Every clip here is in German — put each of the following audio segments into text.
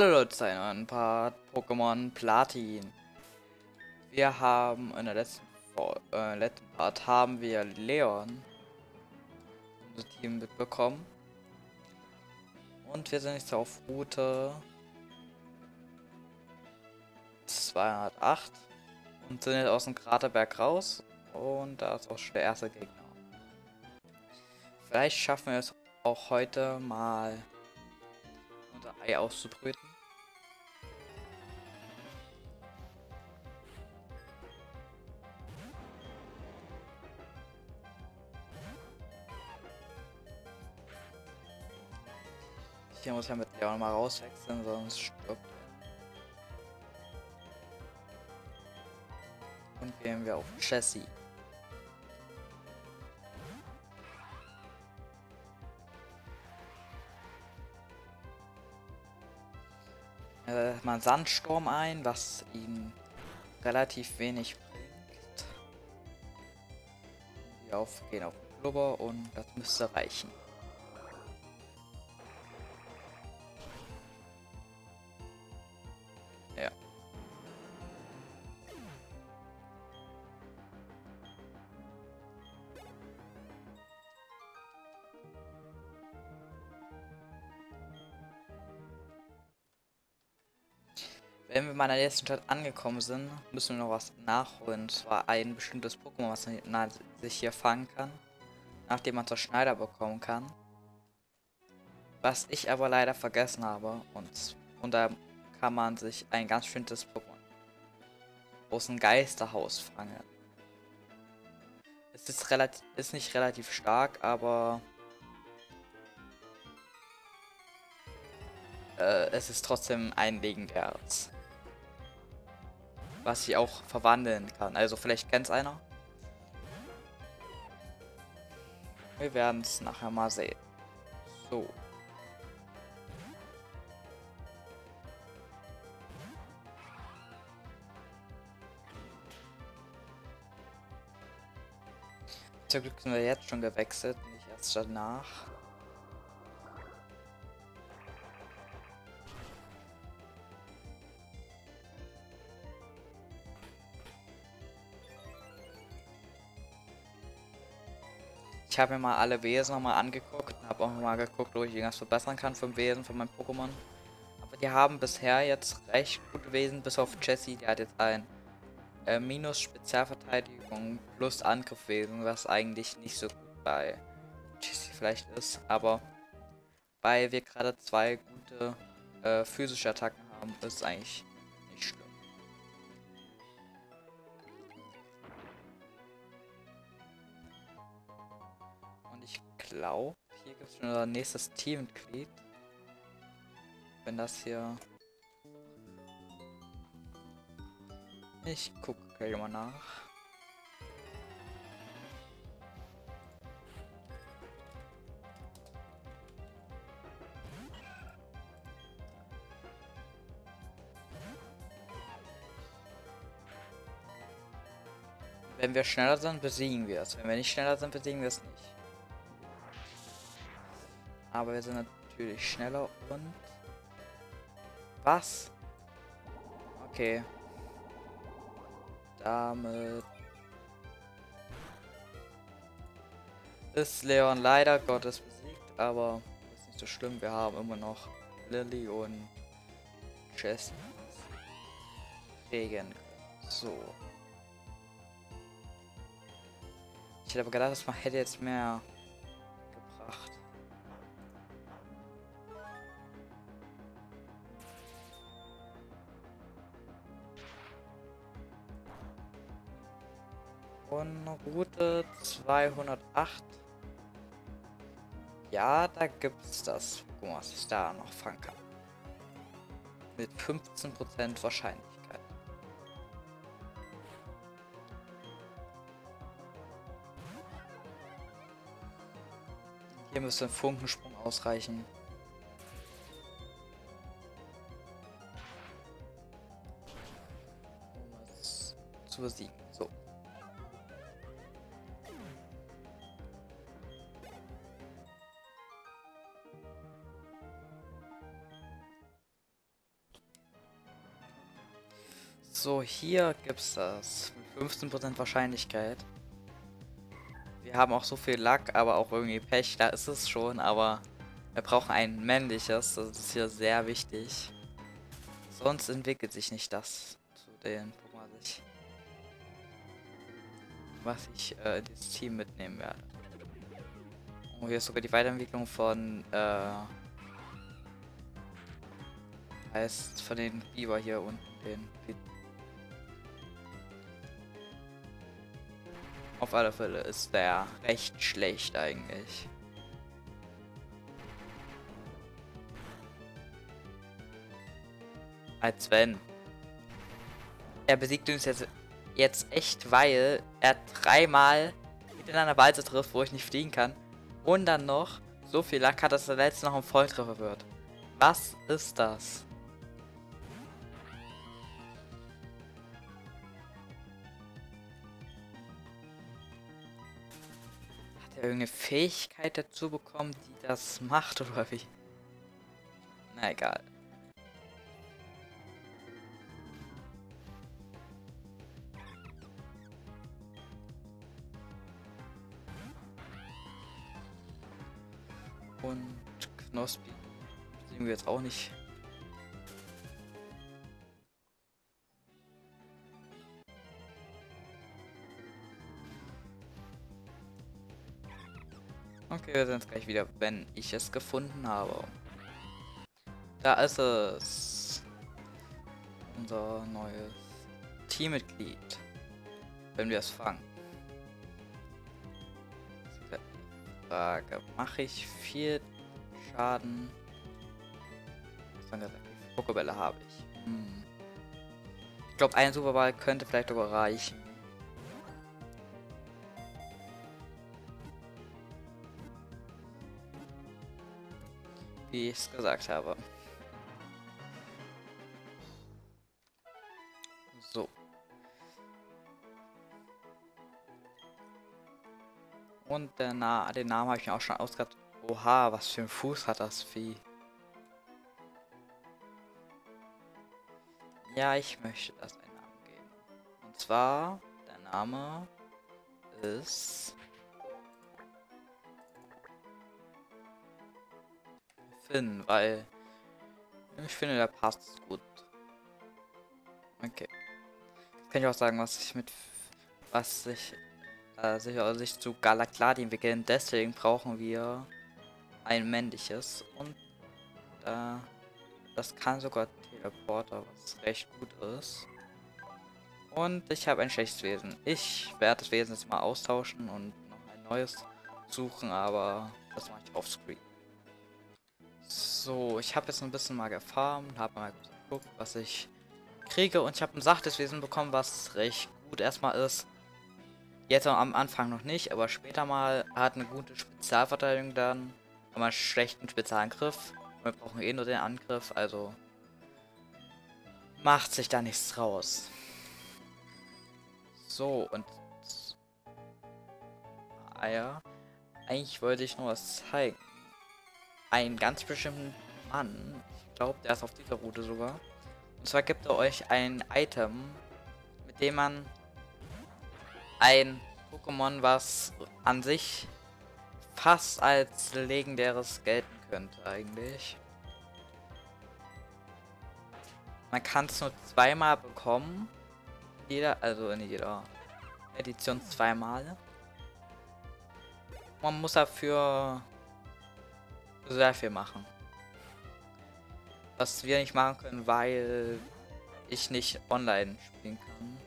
Hallo Leute, ein paar Pokémon Platin. Wir haben in der letzten, äh, letzten Part haben wir Leon unser Team mitbekommen. Und wir sind jetzt auf Route 208 und sind jetzt aus dem Kraterberg raus. Und da ist auch schon der erste Gegner. Vielleicht schaffen wir es auch heute mal unser Ei auszubrüten. Hier muss ja mit Leon mal rauswechseln, sonst stirbt er. Und gehen wir auf Jesse. äh, mal Sandsturm ein, was ihm relativ wenig bringt. Wir auf, gehen auf Blubber und das müsste reichen. Wenn wir mal in der nächsten Stadt angekommen sind, müssen wir noch was nachholen. Und zwar ein bestimmtes Pokémon, was man sich hier fangen kann. Nachdem man zur Schneider bekommen kann. Was ich aber leider vergessen habe. Und, und da kann man sich ein ganz bestimmtes Pokémon aus dem Geisterhaus fangen. Es ist, relativ, ist nicht relativ stark, aber äh, es ist trotzdem ein legendäres was sie auch verwandeln kann. Also vielleicht kennt es einer. Wir werden es nachher mal sehen. So. Zum Glück sind wir jetzt schon gewechselt, nicht erst danach. Ich habe mir mal alle Wesen nochmal angeguckt und habe auch mal geguckt, wo ich irgendwas verbessern kann vom Wesen von meinem Pokémon. Aber die haben bisher jetzt recht gute Wesen, bis auf Jessie, die hat jetzt ein äh, Minus Spezialverteidigung plus Angriffwesen, was eigentlich nicht so gut bei Jessie vielleicht ist. Aber weil wir gerade zwei gute äh, physische Attacken haben, ist es eigentlich glaube, hier gibt es schon unser nächstes Teammitglied. Wenn das hier... Ich gucke gleich mal nach. Wenn wir schneller sind, besiegen wir es. Wenn wir nicht schneller sind, besiegen wir es nicht. Aber wir sind natürlich schneller und... Was? Okay. Damit... Ist Leon leider Gottes besiegt, aber ist nicht so schlimm. Wir haben immer noch Lily und Chess regen So. Ich hätte aber gedacht, dass man hätte jetzt mehr von Route 208. Ja, da gibt es das. Guck mal, was ich da noch fangen kann. Mit 15% Wahrscheinlichkeit. Hier müsste ein Funkensprung ausreichen. Um es zu besiegen. So. Hier gibt's das. Mit 15% Wahrscheinlichkeit. Wir haben auch so viel Lack, aber auch irgendwie Pech. Da ist es schon, aber wir brauchen ein männliches. Das ist hier sehr wichtig. Sonst entwickelt sich nicht das zu den Pokémon, was ich äh, dieses Team mitnehmen werde. Oh, hier ist sogar die Weiterentwicklung von äh, heißt von den Biber hier unten den Auf alle Fälle ist der recht schlecht eigentlich. Als wenn. Er besiegt uns jetzt, jetzt echt, weil er dreimal in einer Walze trifft, wo ich nicht fliegen kann. Und dann noch so viel Lack hat, dass der letzte noch ein Volltreffer wird. Was ist das? Er irgendeine Fähigkeit dazu bekommen, die das macht oder wie? Na egal. Und Knospi sehen wir jetzt auch nicht. Okay, wir sehen uns gleich wieder, wenn ich es gefunden habe. Da ist es. Unser neues Teammitglied. Wenn wir es fangen. Frage. Mache ich viel Schaden? Pokebälle habe ich. Hm. Ich glaube, ein Superball könnte vielleicht sogar reichen. Wie ich es gesagt habe. So. Und der Na den Namen habe ich mir auch schon ausgedacht. Oha, was für ein Fuß hat das Vieh. Ja, ich möchte das einen Namen geben. Und zwar, der Name ist... Finn, weil ich finde, der passt gut. Okay. Kann ich auch sagen, was ich mit was ich äh, sich, also sich zu Galakladi entwickeln. Deswegen brauchen wir ein männliches und äh, das kann sogar Teleporter, was recht gut ist. Und ich habe ein schlechtes Wesen. Ich werde das Wesen jetzt mal austauschen und noch ein neues suchen, aber das mache ich auf Screen. So, ich habe jetzt ein bisschen mal gefarmt, habe mal geguckt, was ich kriege und ich habe ein sachtes bekommen, was recht gut erstmal ist. Jetzt am Anfang noch nicht, aber später mal hat eine gute Spezialverteidigung dann, aber einen schlechten Spezialangriff. Wir brauchen eh nur den Angriff, also macht sich da nichts raus. So, und... Ah ja, eigentlich wollte ich nur was zeigen. Einen ganz bestimmten Mann, ich glaube, der ist auf dieser Route sogar. Und zwar gibt er euch ein Item, mit dem man ein Pokémon, was an sich fast als legendäres gelten könnte eigentlich. Man kann es nur zweimal bekommen. Jeder, also in jeder Edition zweimal. Man muss dafür sehr viel machen. Was wir nicht machen können, weil ich nicht online spielen kann.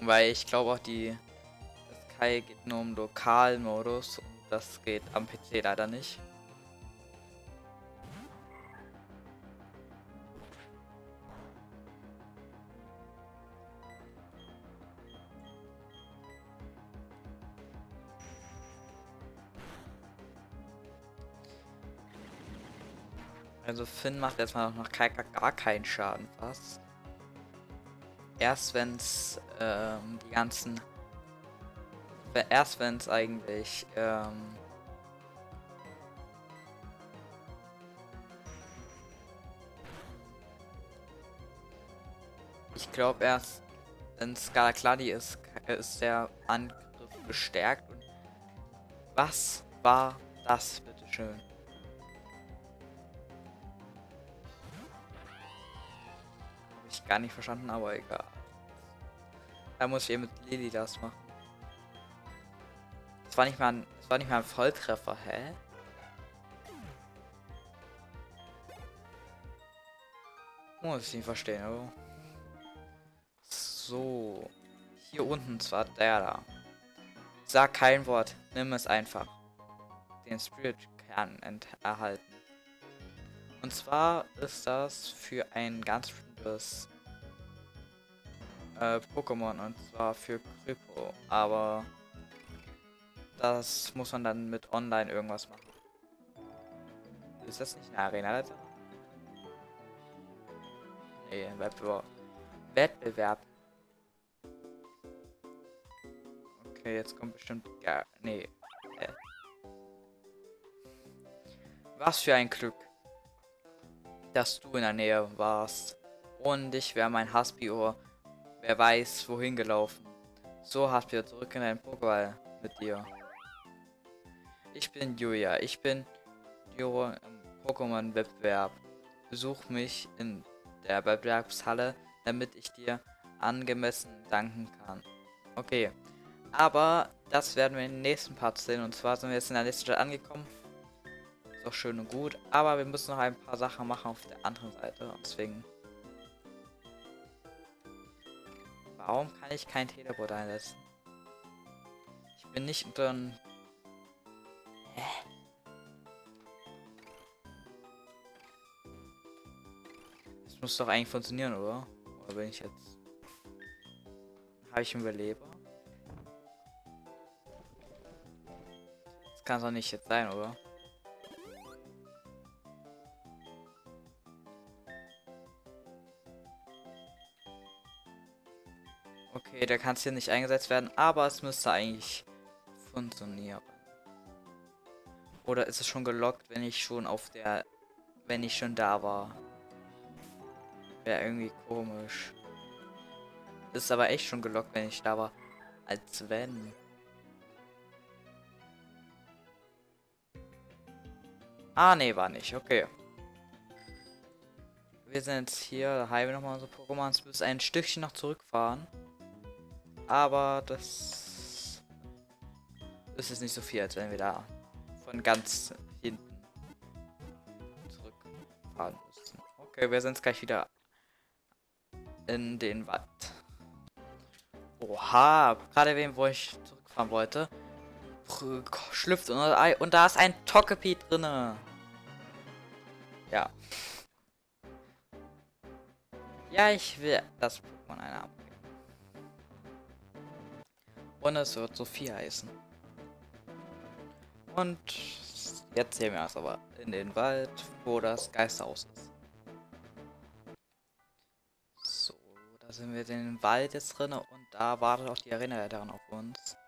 Weil ich glaube auch die Kai geht nur im Lokalmodus und das geht am PC leider nicht. Also Finn macht erstmal noch gar, keinen Schaden fast erst wenn es ähm, die ganzen erst wenn es eigentlich ähm, Ich glaube erst, wenn Scalakladi ist, ist der Angriff bestärkt. Und was war das, bitteschön? Gar nicht verstanden, aber egal. Da muss ich eben mit Lili das machen. Es war nicht mal ein, es war nicht mal ein Volltreffer, hä? Muss ich nicht verstehen, aber. So. Hier unten zwar der da. Sag kein Wort, nimm es einfach. Den Spirit-Kern erhalten. Und zwar ist das für ein ganz bestimmtes äh, Pokémon und zwar für Krypo. Aber das muss man dann mit online irgendwas machen. Ist das nicht eine Arena? Nee, Wettbewerb. Wettbewerb. Okay, jetzt kommt bestimmt gar. Nee. Was für ein Glück, dass du in der Nähe warst. Und ich wäre mein Haspio. Wer weiß, wohin gelaufen. So hast du zurück in deinen Pokéball mit dir. Ich bin Julia. Ich bin Juro im Pokémon-Wettbewerb. Besuch mich in der Wettbewerbshalle, damit ich dir angemessen danken kann. Okay. Aber das werden wir im nächsten Part sehen. Und zwar sind wir jetzt in der nächsten Stadt angekommen. Ist auch schön und gut. Aber wir müssen noch ein paar Sachen machen auf der anderen Seite. Deswegen. Warum kann ich kein Teleport einsetzen? Ich bin nicht unter Hä? Das muss doch eigentlich funktionieren, oder? Oder bin ich jetzt... Habe ich einen Überleber? Das kann doch nicht jetzt sein, oder? Okay, der kann hier nicht eingesetzt werden, aber es müsste eigentlich funktionieren. Oder ist es schon gelockt, wenn ich schon auf der... Wenn ich schon da war? Wäre irgendwie komisch. Ist aber echt schon gelockt, wenn ich da war. Als wenn. Ah, nee, war nicht. Okay. Wir sind jetzt hier. Da haben wir nochmal unsere Pokémon. Es müssen ein Stückchen noch zurückfahren. Aber das... Ist nicht so viel, als wenn wir da von ganz hinten zurückfahren müssen. Okay, wir sind gleich wieder in den Wald. Oha, gerade wem, wo ich zurückfahren wollte, schlüpft unser Ei und da ist ein Togepi drinne. Ja. Ja, ich will das Pokémon einer abgeben. Und es wird Sophie heißen. Und jetzt sehen wir es aber in den Wald, wo das Geisterhaus ist. So, da sind wir in den Wald jetzt drin und da wartet auch die Arenaleiterin auf uns.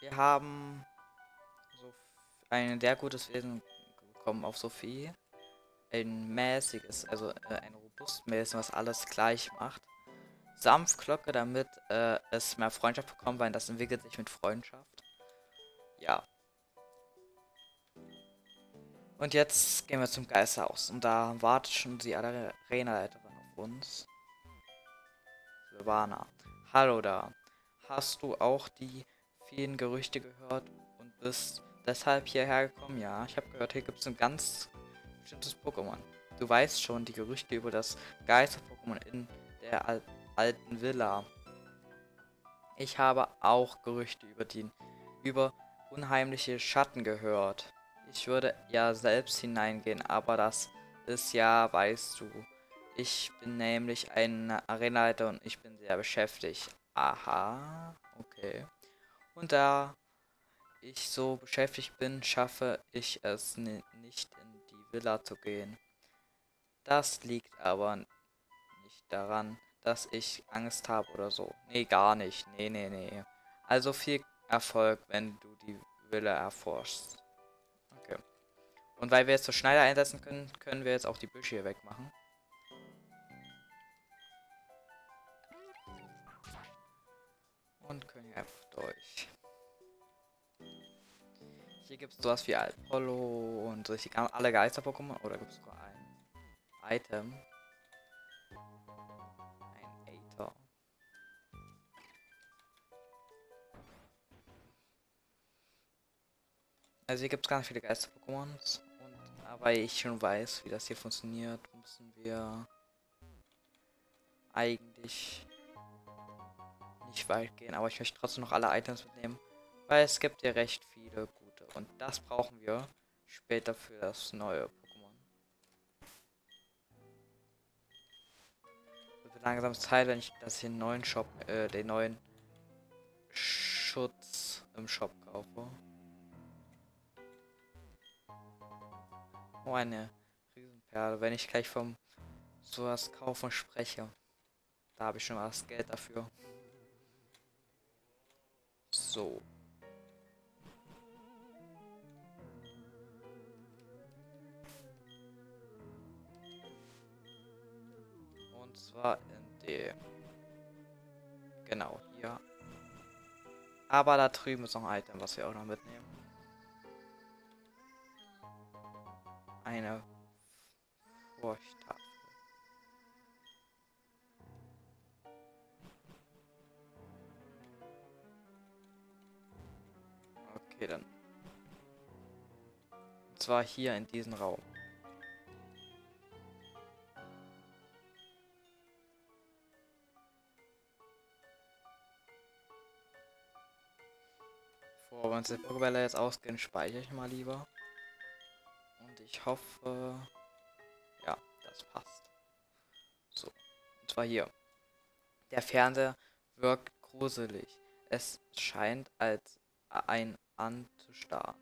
Wir haben so ein sehr gutes Wesen bekommen auf Sophie. Ein mäßiges, also äh, ein robust Wesen, was alles gleich macht. Sanftglocke, damit äh, es mehr Freundschaft bekommt, weil das entwickelt sich mit Freundschaft. Ja, und jetzt gehen wir zum Geisterhaus. Und da wartet schon die Arenaleiterin auf uns. Silvana. Hallo da. Hast du auch die vielen Gerüchte gehört und bist deshalb hierher gekommen? Ja, ich habe gehört, hier gibt es ein ganz bestimmtes Pokémon. Du weißt schon die Gerüchte über das Geister-Pokémon in der Al alten Villa. Ich habe auch Gerüchte über die über unheimliche Schatten gehört. Ich würde ja selbst hineingehen, aber das ist ja, weißt du. Ich bin nämlich ein Arenaleiter und ich bin sehr beschäftigt. Aha, okay. Und da ich so beschäftigt bin, schaffe ich es nicht in die Villa zu gehen. Das liegt aber nicht daran, dass ich Angst habe oder so. Nee, gar nicht. Nee, nee, nee. Also viel Erfolg, wenn du die Villa erforschst. Und weil wir jetzt so Schneider einsetzen können, können wir jetzt auch die Büsche hier wegmachen. Und können hier einfach durch. Hier gibt es sowas wie Apollo und solche alle Geister-Pokémon. Oder gibt es sogar ein Item? Also hier gibt es ganz viele Geister-Pokémons. Aber ich schon weiß, wie das hier funktioniert, müssen wir eigentlich nicht weit gehen. Aber ich möchte trotzdem noch alle Items mitnehmen. Weil es gibt ja recht viele gute. Und das brauchen wir später für das neue Pokémon. Wird langsam Zeit, wenn ich das hier neuen Shop, äh, den neuen Schutz im Shop kaufe. Oh, eine Riesenperle. Wenn ich gleich vom sowas kaufen spreche, da habe ich schon mal das Geld dafür. So. Und zwar in dem. Genau, hier. Aber da drüben ist noch ein Item, was wir auch noch mitnehmen. Hier in diesem Raum. Bevor wir uns die Pokébälle jetzt ausgehen, speichere ich mal lieber. Und ich hoffe, ja, das passt. So, und zwar hier. Der Fernseher wirkt gruselig. Es scheint, als ein anzustarren.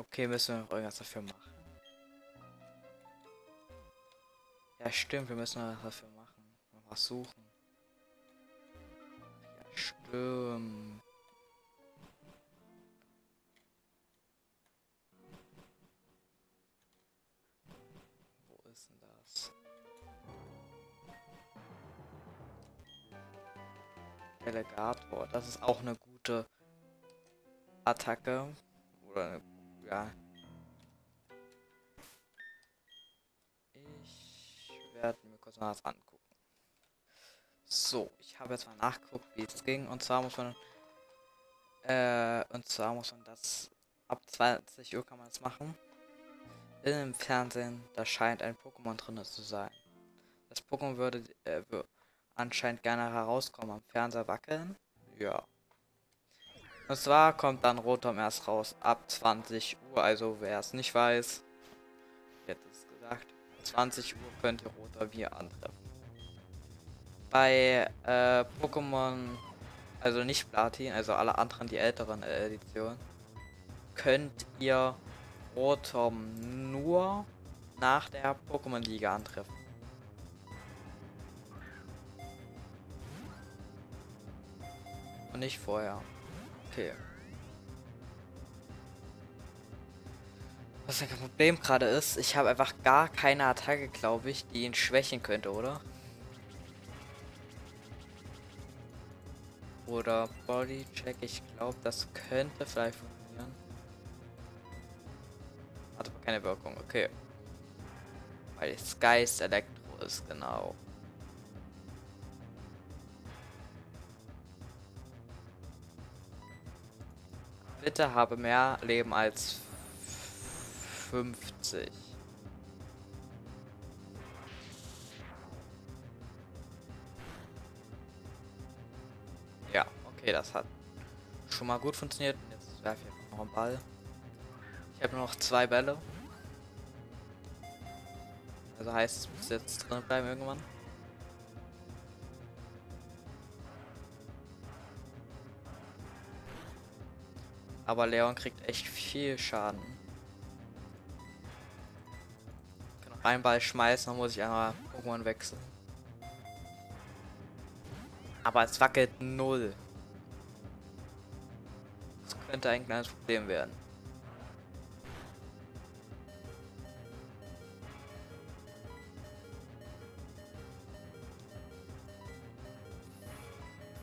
Okay, müssen wir noch irgendwas dafür machen. Ja, stimmt, wir müssen noch was dafür machen. Noch was suchen. Ja, stimmt. Wo ist denn das? Delegator. Das ist auch eine gute Attacke. Oder eine, ja. Ich werde mir kurz mal was angucken. So, ich habe jetzt mal nachgeguckt, wie es ging. Und zwar muss man. Äh, und zwar muss man das. Ab 20 Uhr kann man das machen. In dem Fernsehen, da scheint ein Pokémon drin zu sein. Das Pokémon würde, äh, anscheinend gerne herauskommen. Am Fernseher wackeln. Ja. Und zwar kommt dann Rotom erst raus ab 20 Uhr. Also wer es nicht weiß, jetzt ist gesagt, 20 Uhr könnt ihr Rotom hier antreffen. Bei äh, Pokémon, also nicht Platin, also alle anderen, die älteren äh, Editionen, könnt ihr Rotom nur nach der Pokémon-Liga antreffen. Und nicht vorher. Okay. Was ja kein Problem gerade ist, ich habe einfach gar keine Attacke, glaube ich, die ihn schwächen könnte, oder? Oder Bodycheck, ich glaube, das könnte vielleicht funktionieren. Hat aber keine Wirkung, okay. Weil es Geist Elektro ist, genau. Bitte habe mehr Leben als 50. Ja, okay, das hat schon mal gut funktioniert. Jetzt werfe ich noch einen Ball. Ich habe nur noch zwei Bälle. Also heißt, es muss jetzt drin bleiben irgendwann. Aber Leon kriegt echt viel Schaden. Noch einen Ball schmeißen, dann muss ich einmal Pokémon wechseln. Aber es wackelt null. Das könnte ein kleines Problem werden.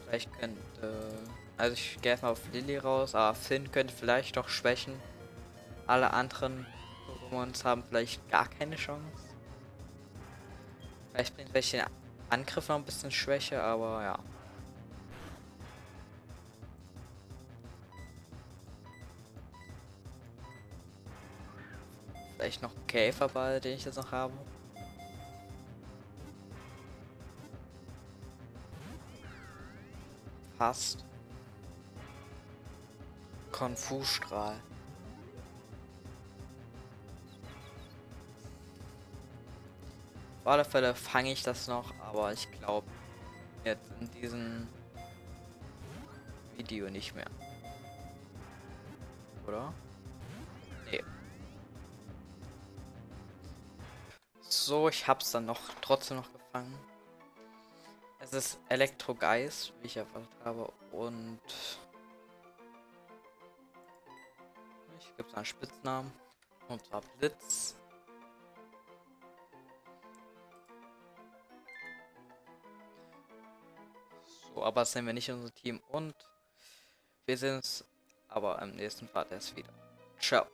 Vielleicht könnte... Also ich gehe erstmal auf Lilly raus, aber Finn könnte vielleicht doch schwächen. Alle anderen Pokémons haben vielleicht gar keine Chance. Vielleicht bringt welche den Angriff noch ein bisschen Schwäche, aber ja. Vielleicht noch Käferball, den ich jetzt noch habe. Passt. Konfusstrahl. Auf alle Fälle fange ich das noch, aber ich glaube jetzt in diesem Video nicht mehr. Oder? Nee. So, ich hab's dann noch trotzdem noch gefangen. Es ist Elektrogeist, wie ich erwartet habe, und ich gebe einen Spitznamen und zwar Blitz. So, aber das sehen wir nicht in unser Team und wir sehen uns aber im nächsten Part erst wieder. Ciao.